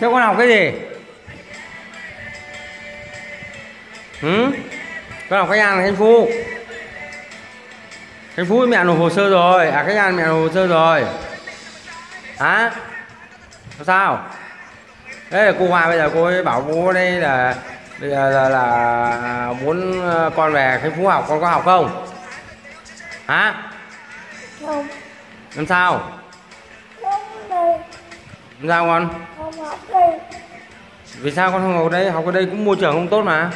thế con học cái gì? Ừ? con học cái an khánh phu. Khánh phu mẹ nộp hồ sơ rồi. À cái an mẹ nộp hồ sơ rồi. Hả? Sao? Đấy là cô Hoa bây giờ cô ấy bảo bố đây là là, là, là muốn con về khánh phú học con có học không? Hả? Không. Làm sao? Làm sao con không học đây vì sao con không học ở đây? Học ở đây cũng môi trường không tốt mà.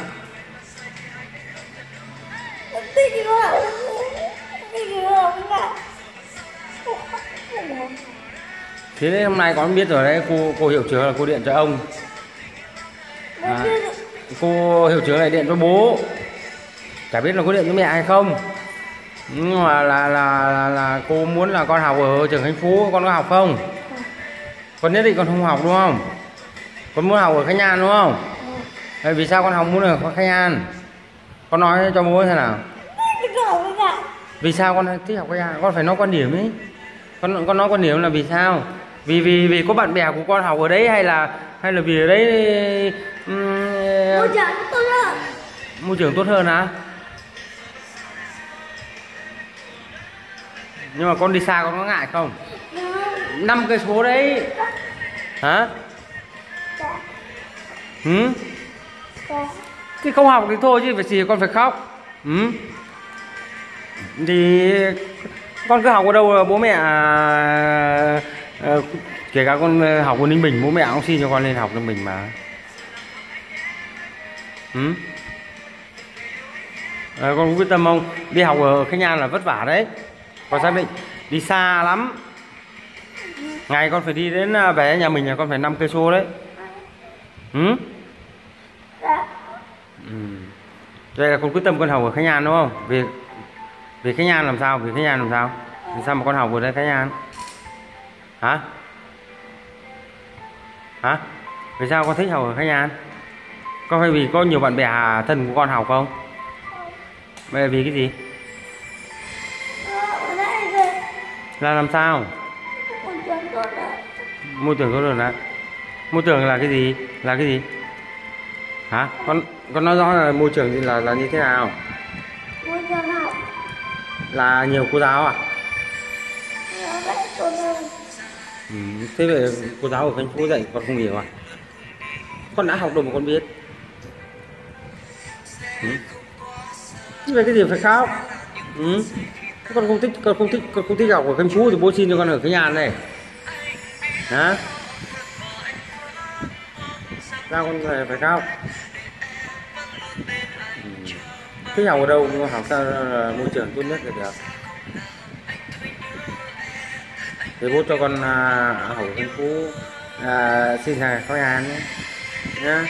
Thế đấy hôm nay con biết rồi đấy cô cô hiệu trưởng là cô điện cho ông. À, cô hiệu trưởng lại điện cho bố. Chả biết là có điện cho mẹ hay không. Nhưng mà là là là, là cô muốn là con học ở trường Khánh Phú con có học không? Con nhất định con không học đúng không? Con muốn học ở Khánh An đúng không? Thế vì sao con học muốn ở Khánh An? Con nói cho bố thế nào. Vì sao con thích học Khánh An? Con phải nói quan điểm ấy. Con con nói quan điểm là vì sao? Vì vì vì có bạn bè của con học ở đấy hay là hay là vì ở đấy ừm, môi trường tốt hơn. môi trường tốt hơn hả? Nhưng mà con đi xa con có ngại không? Năm cây số đấy hả? Ừ thì không học thì thôi chứ phải gì con phải khóc. Ừ thì con cứ học ở đâu bố mẹ à, à, kể cả con học ở ninh bình bố mẹ cũng xin cho con lên học ninh bình mà. Ừ à, con cũng quyết tâm không đi học ở khánh an là vất vả đấy. Con xác định đi xa lắm ngày con phải đi đến à, về nhà mình là con phải 5 cây số đấy. Ừ? ừ. Đây là con quyết tâm con học ở khánh an đúng không? Vì vì khánh an làm sao? Vì khánh an làm sao? Vì sao mà con học ở đây khánh an? Hả? Hả? Vì sao con thích học ở khánh an? Có phải vì có nhiều bạn bè thân của con học không? Vậy vì cái gì? Rồi. Là làm sao môi trường có được là môi trường là cái gì? Là cái gì? Hả? Con con nói rõ là môi trường thì là là như thế nào? Môi trường học. Là nhiều cô giáo à? Ừ, thế vậy cô giáo ở khánh phú dạy con không hiểu à? Con đã học đâu mà con biết. Ừ. Vậy cái gì phải khóc ừ. Con không thích con không thích con không thích học ở khánh phú thì bố xin cho con ở khánh an này hả? Sao con phải phải khóc ừ. thích học ở đâu con học sao là môi trường tốt nhất là được. Thì bố cho con à, ở khánh phú à, xin thầy khói an nhé. Nhá